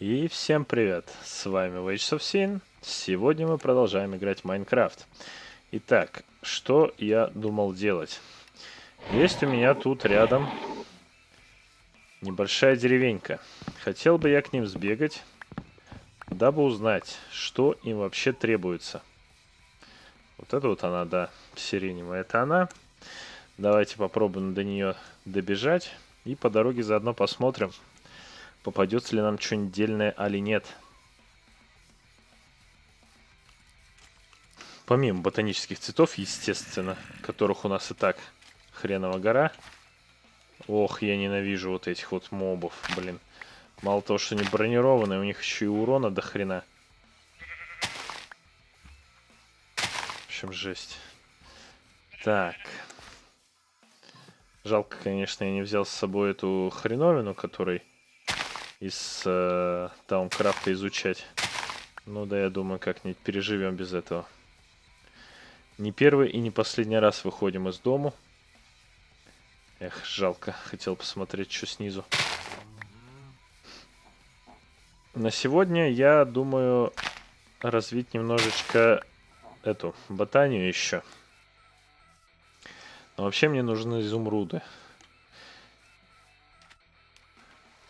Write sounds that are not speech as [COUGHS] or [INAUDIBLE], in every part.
И всем привет, с вами Wages of Sin. Сегодня мы продолжаем играть в Майнкрафт. Итак, что я думал делать? Есть у меня тут рядом небольшая деревенька. Хотел бы я к ним сбегать, дабы узнать, что им вообще требуется. Вот это вот она, да, сиреневая, это она. Давайте попробуем до нее добежать. И по дороге заодно посмотрим, попадется ли нам что-нибудь дельное, али нет. Помимо ботанических цветов, естественно, которых у нас и так хренова гора. Ох, я ненавижу вот этих вот мобов, блин. Мало того, что они бронированные, у них еще и урона до хрена. В общем, жесть. Так. Жалко, конечно, я не взял с собой эту хреновину, который из э, Таумкрафта изучать. Ну да, я думаю, как-нибудь переживем без этого. Не первый и не последний раз выходим из дому. Эх, жалко. Хотел посмотреть, что снизу. На сегодня я думаю развить немножечко эту ботанию еще. Но вообще мне нужны изумруды.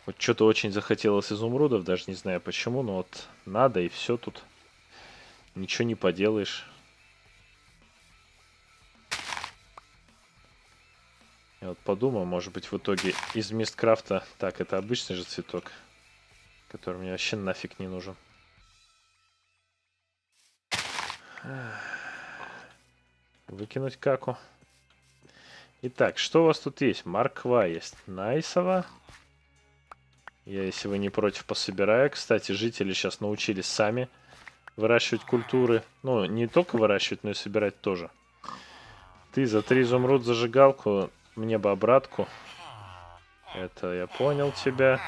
Вот что-то очень захотелось изумрудов, даже не знаю почему, но вот надо и все тут. Ничего не поделаешь. Я вот подумал, может быть в итоге из Мисткрафта... Так, это обычный же цветок, который мне вообще нафиг не нужен. Выкинуть каку. Итак, что у вас тут есть? Марква есть. Найсова. Я, если вы не против, пособираю. Кстати, жители сейчас научились сами выращивать культуры. Ну, не только выращивать, но и собирать тоже. Ты за три изумруд зажигалку, мне бы обратку. Это я понял тебя.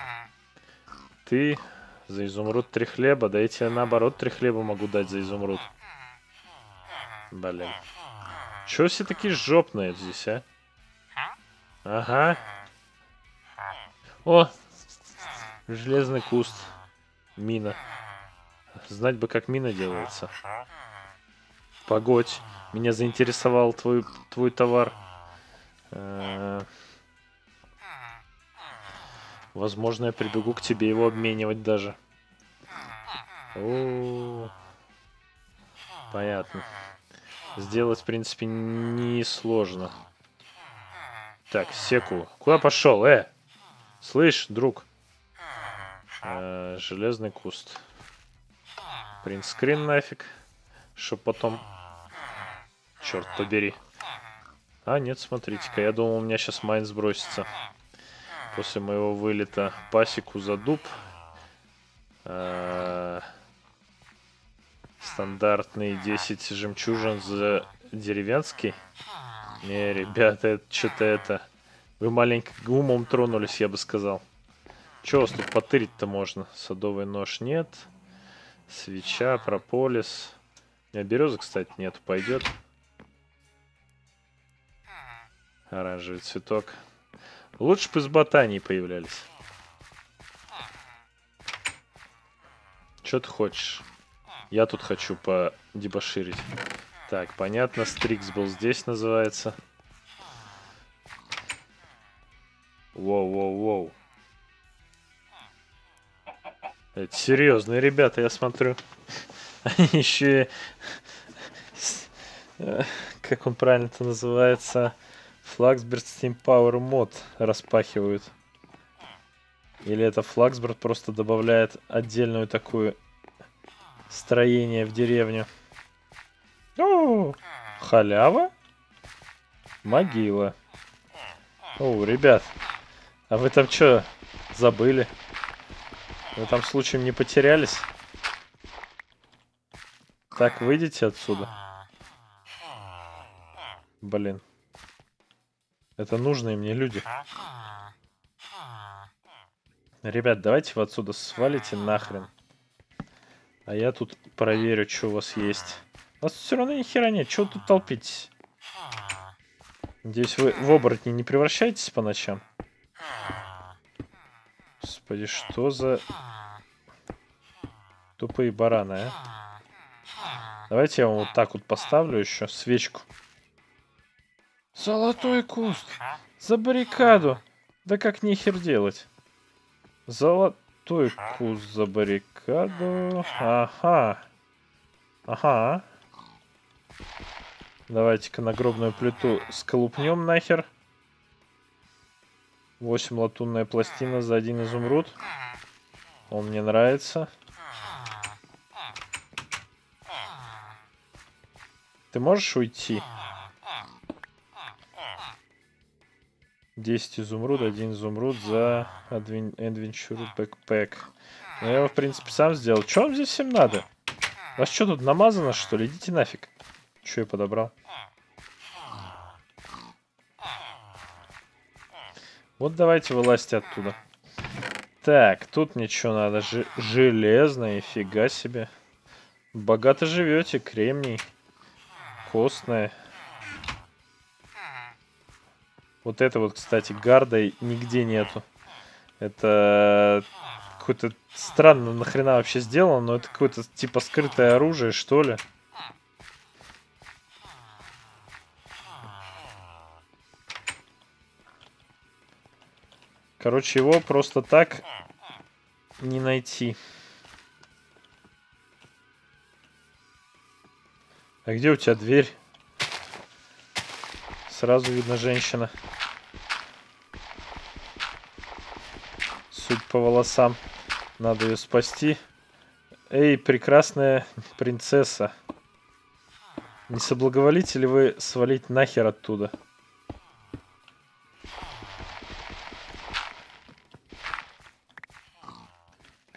Ты за изумруд три хлеба. Да я тебе наоборот три хлеба могу дать за изумруд. Блин. Чего все такие жопные здесь, а? Ага. О! Железный куст. Мина. Знать бы, как мина делается. Погодь. Меня заинтересовал твой, твой товар. Э -э Возможно, я прибегу к тебе его обменивать даже. О -о -о. Понятно. Сделать, в принципе, несложно. сложно. Так, секу. Куда пошел, э? Слышь, друг. Э, железный куст. Принтскрин нафиг. Чтоб потом... Черт побери. А, нет, смотрите-ка. Я думал, у меня сейчас майн сбросится. После моего вылета пасеку за дуб. Э, стандартный 10 жемчужин за деревенский. Не, ребята, это что-то это... Вы маленько умом тронулись, я бы сказал. Че вас тут потырить-то можно? Садовый нож нет. Свеча, прополис. У меня березы, кстати, нет. Пойдет. Оранжевый цветок. Лучше бы из ботании появлялись. Что ты хочешь? Я тут хочу подебоширить. Так, понятно, Стрикс был здесь, называется. Воу-воу-воу. Это серьезные ребята, я смотрю. Они еще как он правильно-то называется, Flaxbird Steam Power мод распахивают. Или это Flaxbird просто добавляет отдельную такую строение в деревню. О, халява? Могила. О, ребят, а вы там что, забыли? Вы там случаем не потерялись? Так, выйдите отсюда. Блин. Это нужные мне люди. Ребят, давайте вы отсюда свалите нахрен. А я тут проверю, что у вас есть. У вас все равно ни хера нет. Чего тут толпитесь? Надеюсь, вы в оборотни не превращаетесь по ночам? Господи, что за... Тупые бараны, а. Давайте я вам вот так вот поставлю еще свечку. Золотой куст! За баррикаду! Да как нехер делать? Золотой куст за баррикаду. Ага. Ага. Давайте-ка нагробную плиту сколупнем нахер. 8 латунная пластина за один изумруд. Он мне нравится. Ты можешь уйти? 10 изумруд, один изумруд за Adventure Backpack. Ну, я его, в принципе, сам сделал. Что вам здесь всем надо? Вас что, тут намазано, что ли? Идите нафиг. Что я подобрал? Вот давайте вылазьте оттуда. Так, тут ничего надо. Ж железное, фига себе. Богато живете, кремний. Костное. Вот это вот, кстати, гарда нигде нету. Это какое-то странно нахрена вообще сделано, но это какое-то типа скрытое оружие, что ли. Короче, его просто так не найти. А где у тебя дверь? Сразу видно женщина. Суть по волосам. Надо ее спасти. Эй, прекрасная принцесса. Не соблаговолите ли вы свалить нахер оттуда?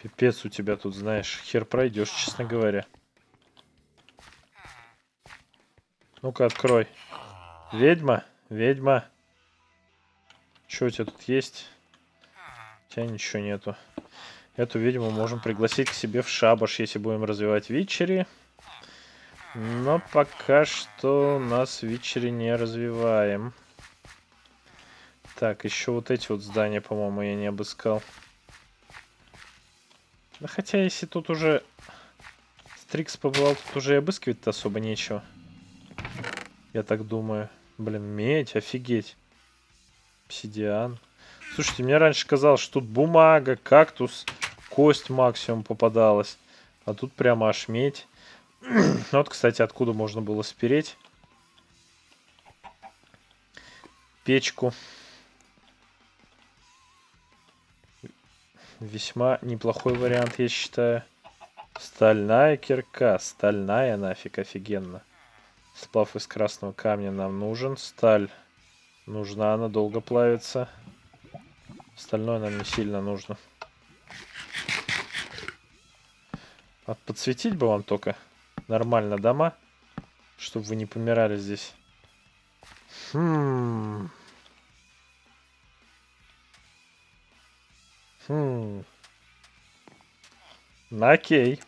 Пипец у тебя тут, знаешь, хер пройдешь, честно говоря. Ну-ка, открой. Ведьма? Ведьма? Что у тебя тут есть? У тебя ничего нету. Эту ведьму можем пригласить к себе в шабаш, если будем развивать вечери. Но пока что нас вечери не развиваем. Так, еще вот эти вот здания, по-моему, я не обыскал. Да хотя, если тут уже Стрикс побывал, тут уже и обыскивать-то особо нечего. Я так думаю. Блин, медь, офигеть. Обсидиан. Слушайте, мне раньше казалось, что тут бумага, кактус, кость максимум попадалась. А тут прямо аж медь. [CLEARS THROAT] вот, кстати, откуда можно было спереть. Печку. Весьма неплохой вариант, я считаю. Стальная кирка. Стальная нафиг, офигенно. Сплав из красного камня нам нужен. Сталь нужна, она долго плавится. Остальное нам не сильно нужно. А подсветить бы вам только нормально дома, чтобы вы не помирали здесь. Хм. Хм. Окей.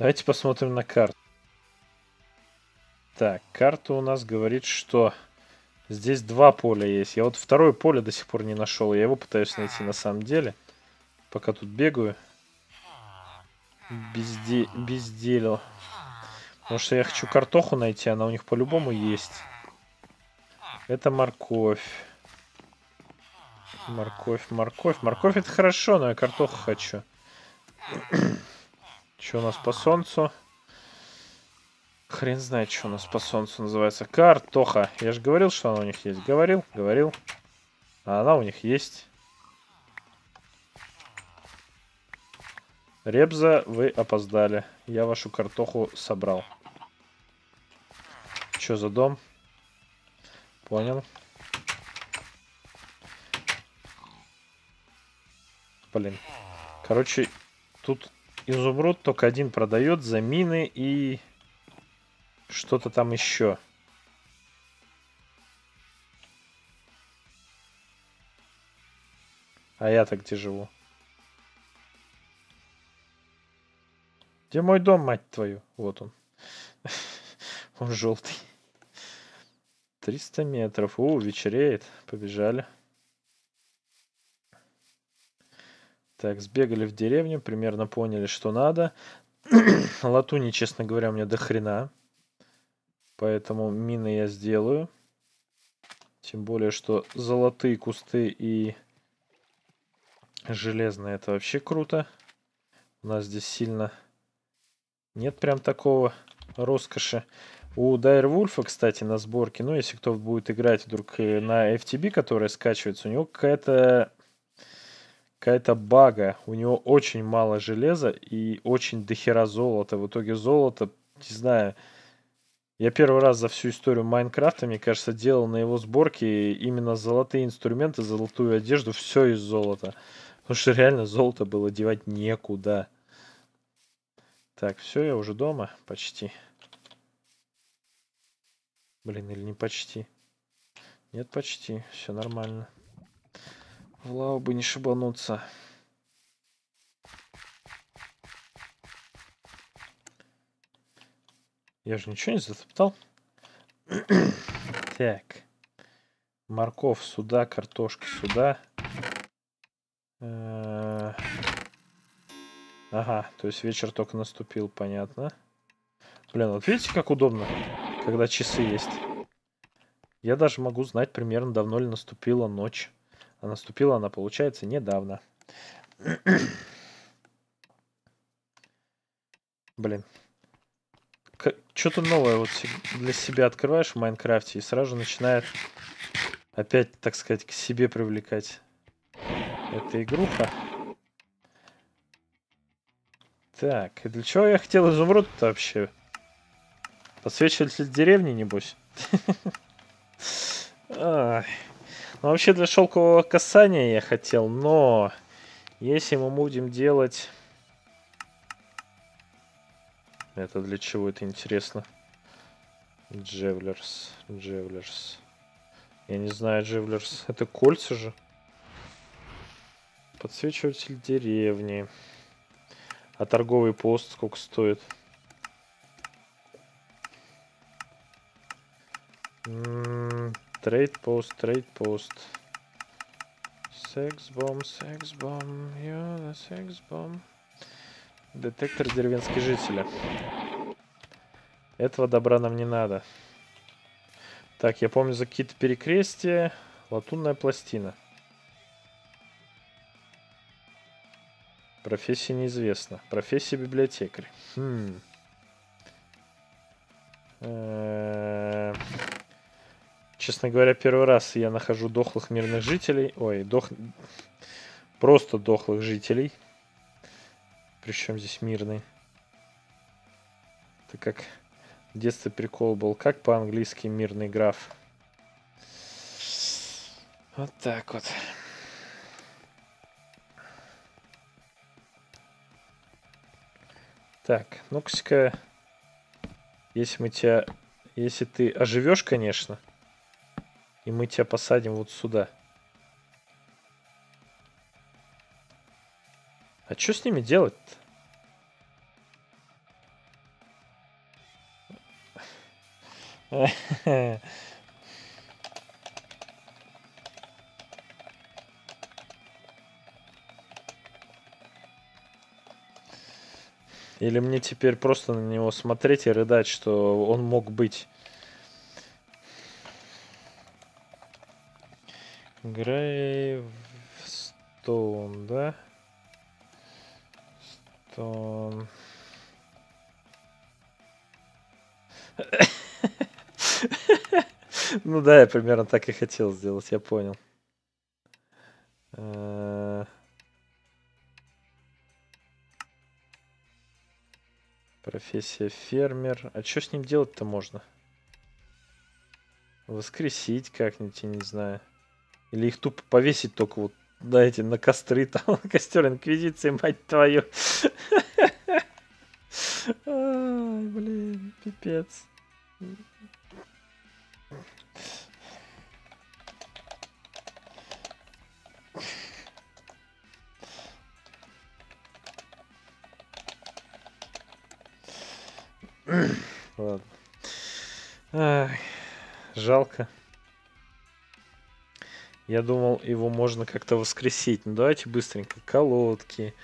Давайте посмотрим на карту. Так, карта у нас говорит, что здесь два поля есть. Я вот второе поле до сих пор не нашел. Я его пытаюсь найти на самом деле. Пока тут бегаю. Безде... Безделил. Потому что я хочу картоху найти, она у них по-любому есть. Это морковь. Морковь, морковь. Морковь это хорошо, но я картоху хочу. [CLEARS THROAT] Что у нас по солнцу? Хрен знает, что у нас по солнцу называется. Картоха. Я же говорил, что она у них есть. Говорил, говорил. А она у них есть. Ребза, вы опоздали. Я вашу картоху собрал. Что за дом? Понял. Блин. Короче, тут изумруд только один продает за мины и что-то там еще. А я-то где живу? Где мой дом, мать твою? Вот он. [LAUGHS] он желтый. 300 метров. У, вечереет. Побежали. Так, сбегали в деревню, примерно поняли, что надо. [CLEARS THROAT] Латуни, честно говоря, у меня до хрена. Поэтому мины я сделаю. Тем более, что золотые кусты и железные это вообще круто. У нас здесь сильно нет прям такого роскоши. У Дайрвульфа, кстати, на сборке, ну, если кто будет играть вдруг э, на FTB, которая скачивается, у него какая-то какая-то бага. У него очень мало железа и очень дохера золота. В итоге золото, не знаю, я первый раз за всю историю Майнкрафта, мне кажется, делал на его сборке именно золотые инструменты, золотую одежду, все из золота. Потому что реально золото было девать некуда. Так, все, я уже дома почти. Блин, или не почти? Нет, почти. Все нормально. В лаву бы не шибануться. Я же ничего не затоптал. [COUGHS] так. Морков сюда, картошка сюда. Э, ага, то есть вечер только наступил, понятно. Блин, вот видите, как удобно, когда часы есть. Я даже могу знать примерно, давно ли наступила ночь. А наступила она, получается, недавно. [CLEARS THROAT] Блин. Что-то новое вот для себя открываешь в Майнкрафте и сразу начинает опять, так сказать, к себе привлекать эта игруха. Так, и для чего я хотел изумруд вообще? Подсвечиватель деревни, небось? [LAUGHS] Ну, вообще для шелкового касания я хотел, но если мы будем делать... Это для чего это интересно? Jewelers, Jewelers. Я не знаю, Jewelers. Это кольца же. Подсвечиватель деревни. А торговый пост сколько стоит? Trade post, trade post. Sex bomb, sex bomb, я sex bomb. Детектор деревенских жителей. Этого добра нам не надо. Так, я помню за какие-то перекрестия. Латунная пластина. Профессия неизвестна. Профессия библиотекарь. Хм. Э, честно говоря, первый раз я нахожу дохлых мирных жителей. Ой, дох... Просто дохлых жителей. Причем здесь мирный. Это как в детстве прикол был. Как по-английски мирный граф. Вот так вот. Так, ну-ка, если мы тебя, если ты оживешь, конечно, и мы тебя посадим вот сюда. А что с ними делать-то? Или мне теперь просто на него смотреть и рыдать, что он мог быть. Грейвстоун, да? Стоун. [LAUGHS] Ну да, я примерно так и хотел сделать, я понял. Профессия фермер. А что с ним делать-то можно? Воскресить как-нибудь, я не знаю. Или их тупо повесить только вот на эти, на костры, там, [LAUGHS] костер инквизиции, мать твою. [LAUGHS] Ай, блин, пипец. Ладно. Ай, жалко. Я думал, его можно как-то воскресить. Ну давайте быстренько. Колодки,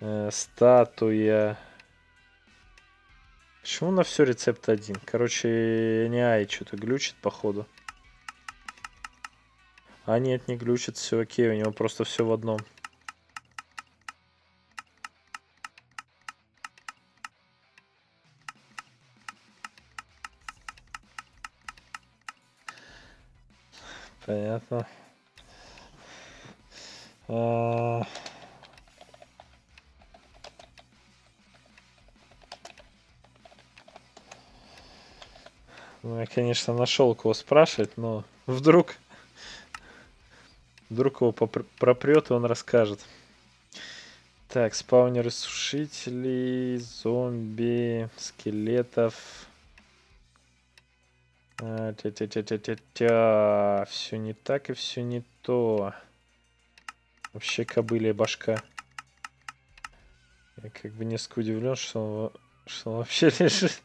э, статуя, Почему на все рецепт один? Короче, не ай, что-то глючит, походу. А нет, не глючит, все окей, у него просто все в одном. Понятно. А... Ну, я, конечно, нашел кого спрашивать, но вдруг... Вдруг его пропрет, и он расскажет. Так, спаунеры сушителей, зомби, скелетов. А, тя -тя -тя -тя -тя -тя. Все не так и все не то. Вообще кобылия башка. Я как бы несколько удивлен, что он, что он вообще [LAUGHS] лежит.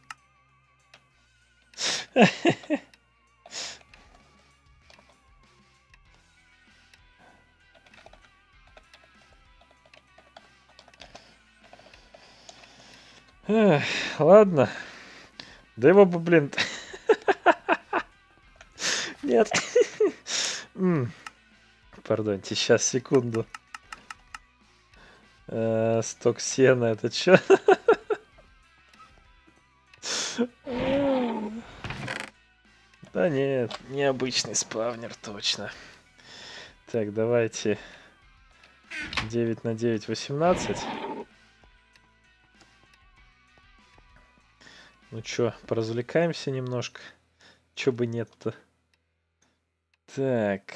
Ладно. Да его бы, блин... [LAUGHS] Нет. Пардоньте, сейчас, секунду. Э, сток сена, это что? Да нет, необычный спавнер, точно. Так, давайте 9 на 9, 18. Ну чё, поразвлекаемся немножко. Чё бы нет-то. Так.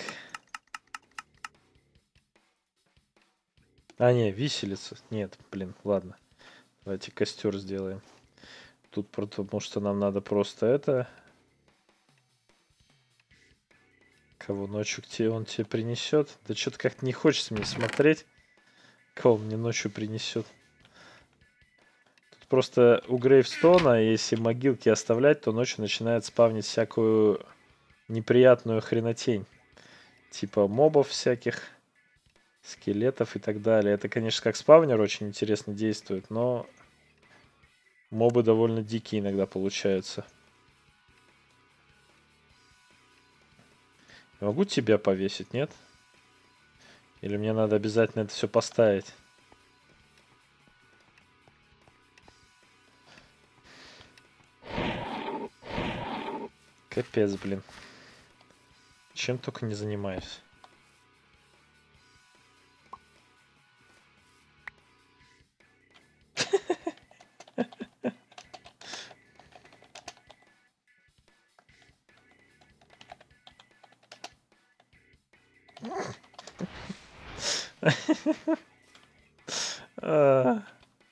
А, не, виселица. Нет, блин, ладно. Давайте костер сделаем. Тут потому что нам надо просто это... Кого ночью к тебе он тебе принесет? Да что-то как-то не хочется мне смотреть, кого мне ночью принесет. Тут просто у Грейвстона, если могилки оставлять, то ночью начинает спавнить всякую неприятную хренотень. Типа мобов всяких, скелетов и так далее. Это, конечно, как спавнер очень интересно действует, но мобы довольно дикие иногда получаются. Я могу тебя повесить, нет? Или мне надо обязательно это все поставить? Капец, блин. Чем только не занимаюсь. [LAUGHS] А,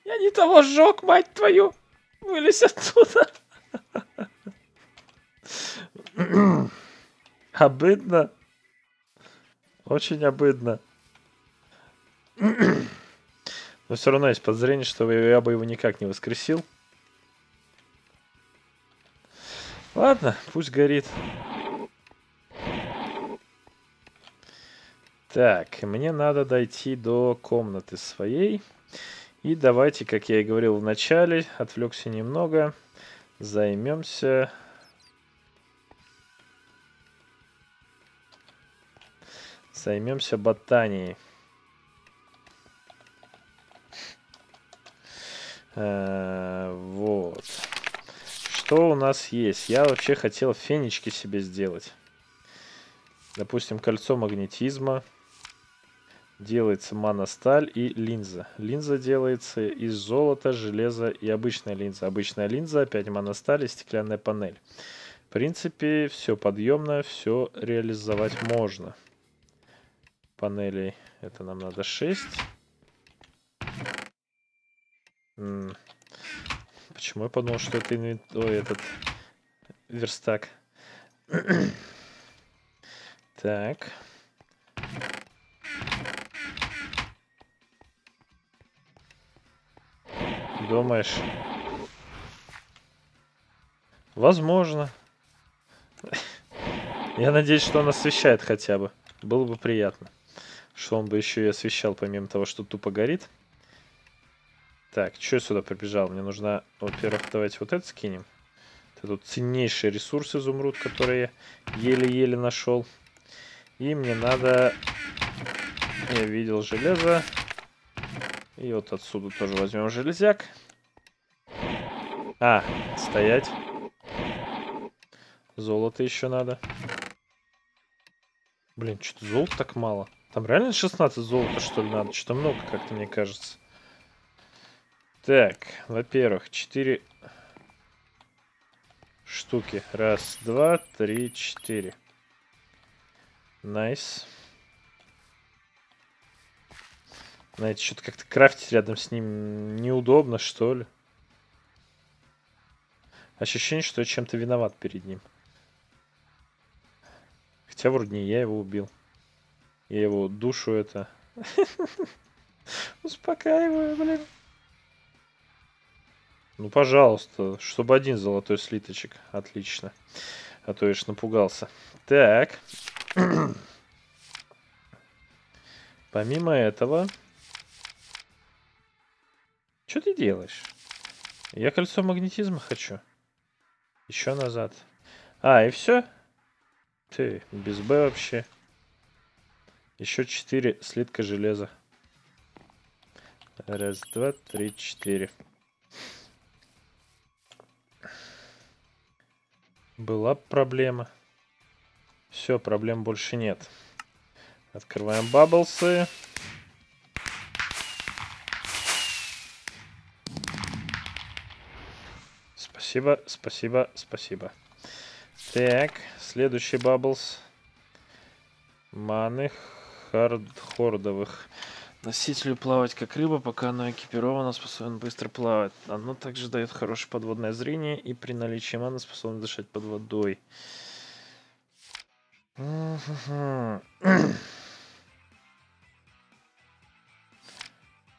я не того сжег, мать твою! Вылезь оттуда! Обыдно. Очень обыдно. Но все равно есть подозрение, что я бы его никак не воскресил. Ладно, пусть горит. Так, мне надо дойти до комнаты своей. И давайте, как я и говорил в начале, отвлекся немного, займемся Займемся ботанией. Э, вот. Что у нас есть? Я вообще хотел фенечки себе сделать. Допустим, кольцо магнетизма. Делается моносталь и линза. Линза делается из золота, железа и обычная линза. Обычная линза, опять моносталь и стеклянная панель. В принципе, все подъемно, все реализовать можно панелей. Это нам надо 6. Почему я подумал, что это инвент... Ой, этот верстак. [CLEARS THROAT] так. Думаешь? Возможно. [LAUGHS] Я надеюсь, что он освещает хотя бы. Было бы приятно что он бы еще и освещал, помимо того, что тупо горит. Так, что я сюда прибежал? Мне нужно, во-первых, давайте вот это скинем. Это тут ценнейший ресурс изумруд, который я еле-еле нашел. И мне надо... Я видел железо. И вот отсюда тоже возьмем железяк. А, стоять. Золото еще надо. Блин, что-то золота так мало. Там реально 16 золота, что ли, надо? Что-то много, как-то мне кажется. Так, во-первых, 4 штуки. Раз, два, три, четыре. Nice. Знаете, что-то как-то крафтить рядом с ним неудобно, что ли. Ощущение, что я чем-то виноват перед ним. Хотя вроде не я его убил. Я его душу это... [LAUGHS] Успокаиваю, блин. Ну, пожалуйста, чтобы один золотой слиточек. Отлично. А то я ж напугался. Так. [CLEARS THROAT] Помимо этого... Что ты делаешь? Я кольцо магнетизма хочу. Еще назад. А, и все? Ты, без Б вообще. Еще четыре слитка железа. Раз, два, три, четыре. Была проблема. Все, проблем больше нет. Открываем баблсы. Спасибо, спасибо, спасибо. Так, следующий баблс. Маны хард хордовых. Носителю плавать как рыба, пока оно экипировано, способен быстро плавать. Оно также дает хорошее подводное зрение и при наличии маны способен дышать под водой.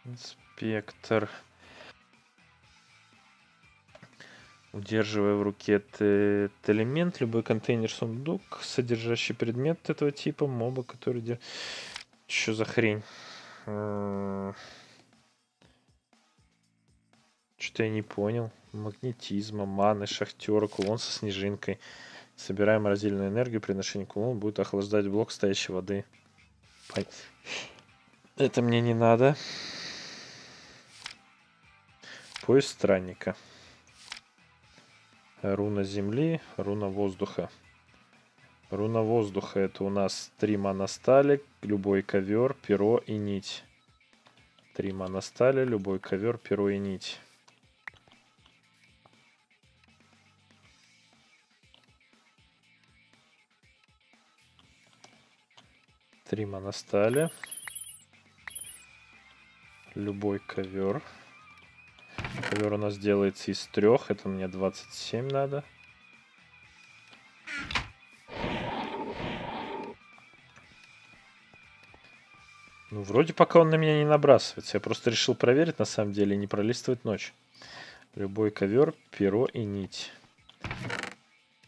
Инспектор. Удерживая в руке этот элемент, любой контейнер-сундук, содержащий предмет этого типа, моба, который... Что за хрень? Что-то я не понял. Магнетизма, маны, шахтера, кулон со снежинкой. Собираем морозильную энергию, при ношении кулона будет охлаждать блок стоящей воды. Это мне не надо. Поезд странника. Руна земли, руна воздуха. Руна воздуха это у нас три моностали, любой ковер, перо и нить. Три моностали, любой ковер, перо и нить. Три моностали. Любой ковер. Ковер у нас делается из трех. Это мне 27 надо. Ну, вроде пока он на меня не набрасывается. Я просто решил проверить, на самом деле, не пролистывать ночь. Любой ковер, перо и нить.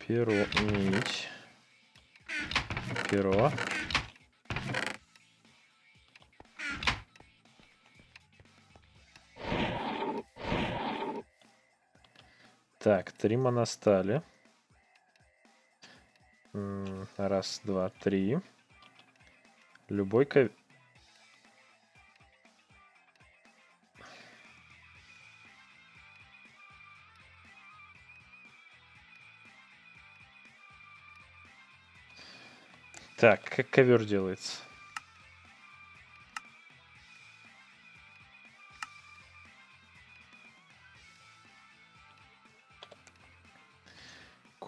Перо, нить. Перо. Так, три моностали. Раз, два, три. Любой ковер... Так, как ковер делается?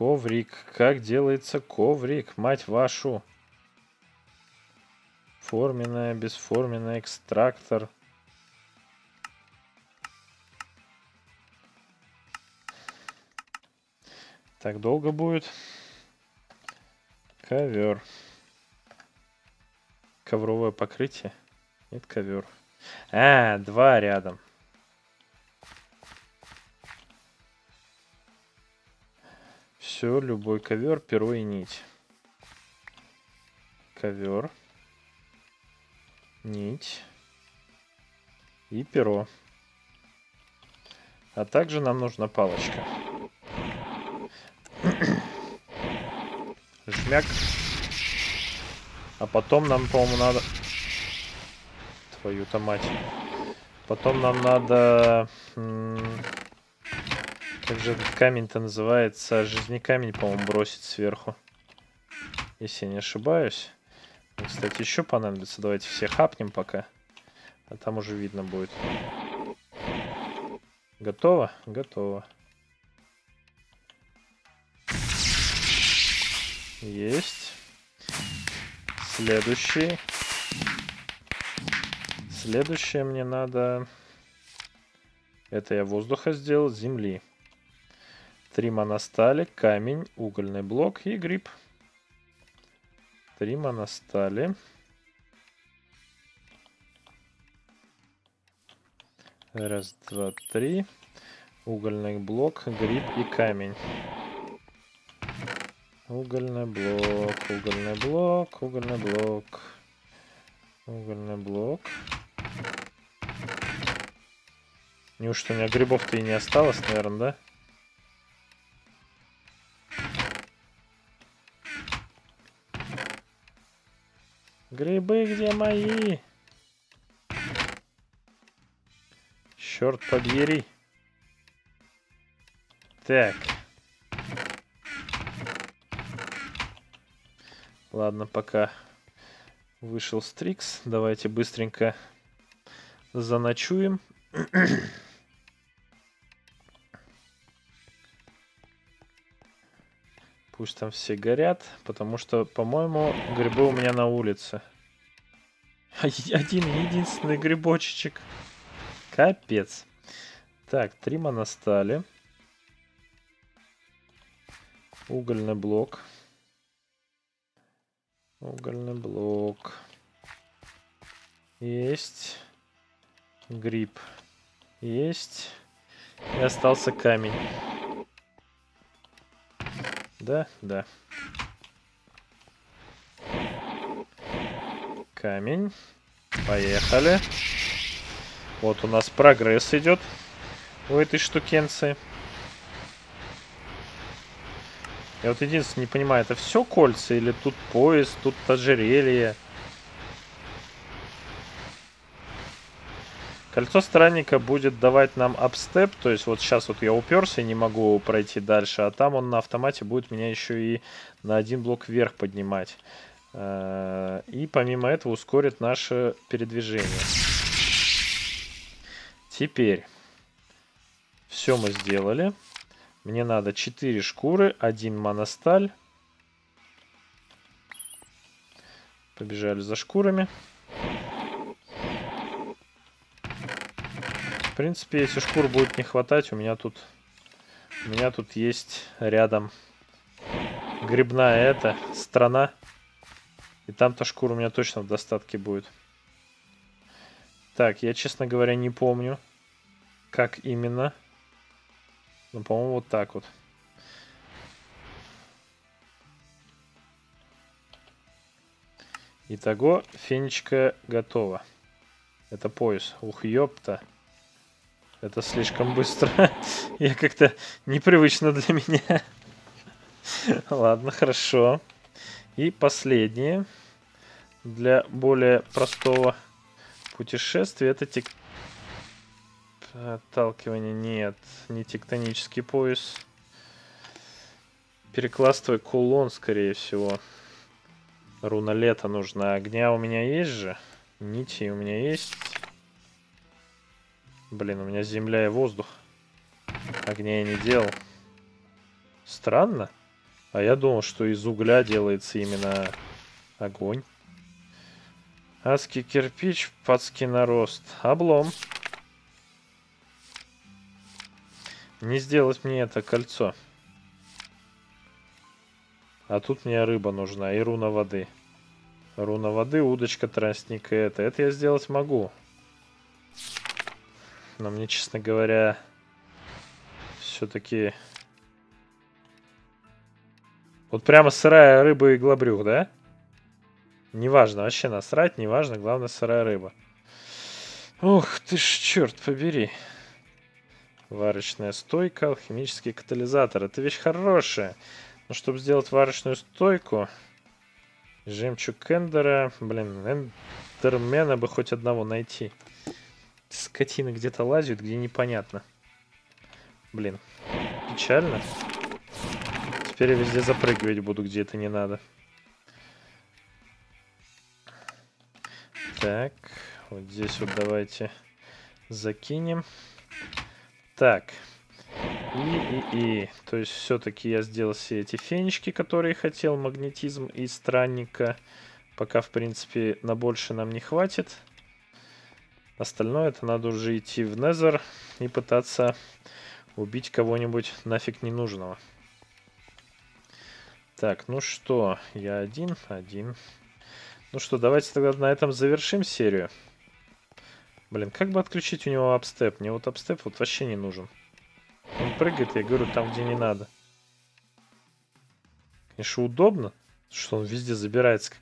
Коврик. Как делается коврик, мать вашу? Форменная, бесформенная, экстрактор. Так долго будет. Ковер. Ковровое покрытие? Нет, ковер. А, два рядом. Все, любой ковер, перо и нить. Ковер. Нить. И перо. А также нам нужна палочка. [COUGHS] Жмяк. А потом нам, по-моему, надо... Твою-то мать. Потом нам надо... Как же этот камень-то называется? Жизнь камень, по-моему, бросить сверху. Если я не ошибаюсь. Кстати, еще понадобится. Давайте все хапнем пока. А там уже видно будет. Готово? Готово. Есть. Следующий. Следующее мне надо... Это я воздуха сделал, земли. Три моностали, камень, угольный блок и гриб. Три моностали. Раз, два, три. Угольный блок, гриб и камень. Угольный блок, угольный блок, угольный блок. Угольный блок. Неужто у меня грибов-то и не осталось, наверное, да? Грибы где мои? Черт побери. Так. Ладно, пока вышел Стрикс. Давайте быстренько заночуем. [CLEARS THROAT] Пусть там все горят, потому что, по-моему, грибы у меня на улице. Один единственный грибочечек. Капец. Так, три моностали. Угольный блок. Угольный блок. Есть. Гриб. Есть. И остался камень. Да, да. Камень. Поехали. Вот у нас прогресс идет у этой штукенции. Я вот единственное не понимаю, это все кольца или тут пояс, тут ожерелье? Кольцо странника будет давать нам апстеп, то есть вот сейчас вот я уперся не могу пройти дальше, а там он на автомате будет меня еще и на один блок вверх поднимать. Э, и помимо этого ускорит наше передвижение. Теперь все мы сделали. Мне надо 4 шкуры, 1 моносталь. Побежали за шкурами. В принципе, если шкур будет не хватать, у меня тут у меня тут есть рядом грибная эта страна. И там-то шкур у меня точно в достатке будет. Так, я, честно говоря, не помню, как именно. Ну, по-моему, вот так вот. Итого, фенечка готова. Это пояс. Ух, ёпта. Это слишком быстро. [LAUGHS] Я как-то непривычно для меня. Ладно, хорошо. И последнее. Для более простого Путешествие это тек... Отталкивание нет. Не тектонический пояс. Перекластовый кулон, скорее всего. Руна лета нужна. Огня у меня есть же. Нити у меня есть. Блин, у меня земля и воздух. Огня я не делал. Странно. А я думал, что из угля делается именно огонь. Адский кирпич, падский нарост. Облом. Не сделать мне это кольцо. А тут мне рыба нужна и руна воды. Руна воды, удочка, тростник и это. Это я сделать могу. Но мне, честно говоря, все-таки... Вот прямо сырая рыба и глобрюх, да? Неважно, вообще насрать, неважно, главное сырая рыба. Ух ты ж, черт побери. Варочная стойка, алхимический катализатор. Это вещь хорошая. Но чтобы сделать варочную стойку, жемчуг Эндера, блин, Эндермена бы хоть одного найти. Скотины где-то лазят, где непонятно. Блин, печально. Теперь я везде запрыгивать буду, где это не надо. Так, вот здесь вот давайте закинем. Так. И, и, и. То есть все-таки я сделал все эти фенечки, которые хотел. Магнетизм и странника. Пока, в принципе, на больше нам не хватит. Остальное это надо уже идти в Незер и пытаться убить кого-нибудь нафиг ненужного. Так, ну что, я один, один. Ну что, давайте тогда на этом завершим серию. Блин, как бы отключить у него апстеп? Мне вот апстеп вот вообще не нужен. Он прыгает, я говорю, там, где не надо. Конечно, удобно, что он везде забирается.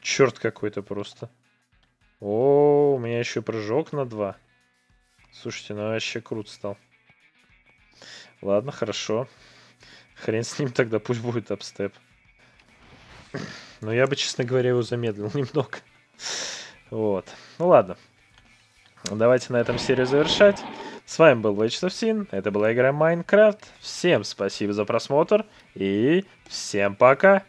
Черт какой-то просто. О, у меня еще прыжок на два. Слушайте, ну вообще круто стал. Ладно, хорошо. Хрен с ним тогда, пусть будет апстеп. Но я бы, честно говоря, его замедлил [LAUGHS] немного. Вот. Ну ладно. Давайте на этом серию завершать. С вами был Вячеслав Это была игра Майнкрафт. Всем спасибо за просмотр. И всем пока.